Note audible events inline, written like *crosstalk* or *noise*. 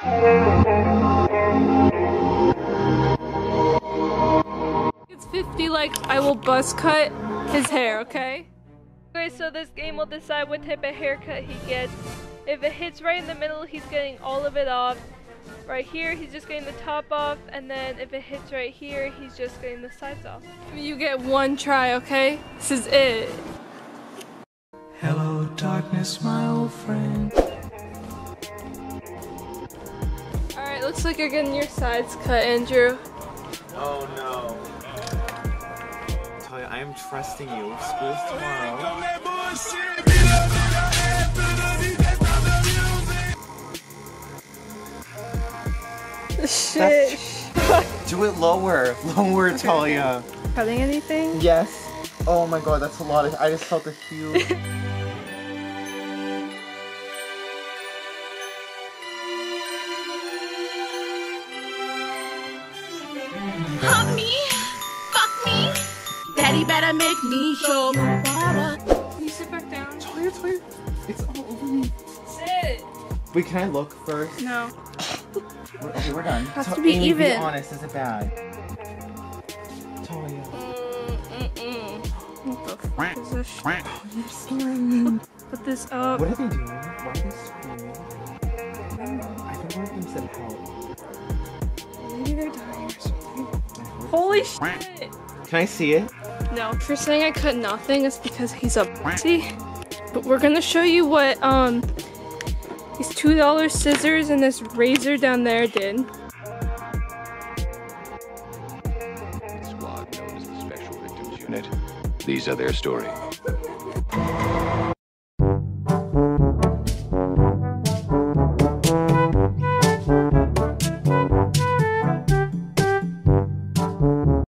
It's 50 like I will buzz cut his hair, okay? Okay, so this game will decide what type of haircut he gets. If it hits right in the middle, he's getting all of it off. Right here, he's just getting the top off, and then if it hits right here, he's just getting the sides off. You get one try, okay? This is it. Hello, darkness, my old friend. Looks like you're getting your sides cut, Andrew. Oh no. Talia, I am trusting you. School's tomorrow. Shit. Do it lower. *laughs* Lower, Talia. Cutting anything? Yes. Oh my god, that's a lot of. I just felt a huge. *laughs* Hump me, fuck me. Daddy better make me show me water. Can you sit back down? Talia, Talia. It's all over me. Sit. Wait, can I look first? No. We're, okay, we're done. Has Ta- to be Amy, even. Be honest, is it bad? Talia. Mm-mm. What the fuck is this shit? Put this up. What are they doing? Why are they screaming? I don't know if they said help. Maybe they're dying or something. I heard- Holy shit! Can I see it? No, for saying I cut nothing is because he's a pussy. But we're gonna show you what um these two dollar scissors and this razor down there did. squad known as the Special Victims Unit. These are their story.